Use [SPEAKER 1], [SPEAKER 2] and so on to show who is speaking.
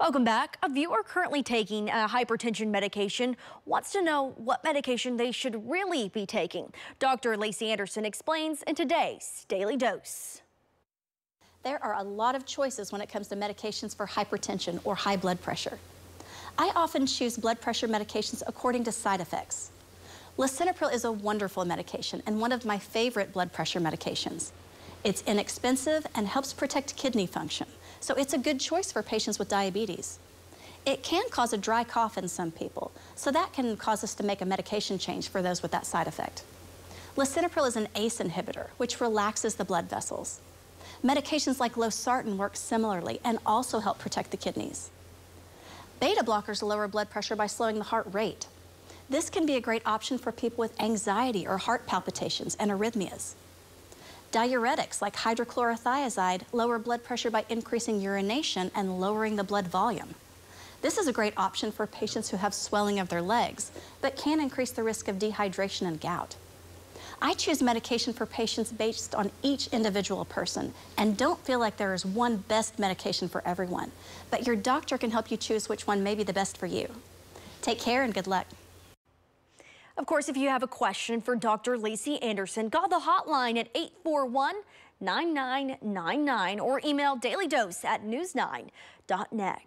[SPEAKER 1] Welcome back. A viewer currently taking a hypertension medication wants to know what medication they should really be taking. Dr. Lacy Anderson explains in today's Daily Dose.
[SPEAKER 2] There are a lot of choices when it comes to medications for hypertension or high blood pressure. I often choose blood pressure medications according to side effects. Lisinopril is a wonderful medication and one of my favorite blood pressure medications. It's inexpensive and helps protect kidney function, so it's a good choice for patients with diabetes. It can cause a dry cough in some people, so that can cause us to make a medication change for those with that side effect. Lisinopril is an ACE inhibitor, which relaxes the blood vessels. Medications like losartan work similarly and also help protect the kidneys. Beta blockers lower blood pressure by slowing the heart rate. This can be a great option for people with anxiety or heart palpitations and arrhythmias. Diuretics like hydrochlorothiazide lower blood pressure by increasing urination and lowering the blood volume. This is a great option for patients who have swelling of their legs, but can increase the risk of dehydration and gout. I choose medication for patients based on each individual person and don't feel like there is one best medication for everyone, but your doctor can help you choose which one may be the best for you. Take care and good luck.
[SPEAKER 1] Of course, if you have a question for Dr. Lacy Anderson, call the hotline at 841-9999 or email dailydose at news9.net.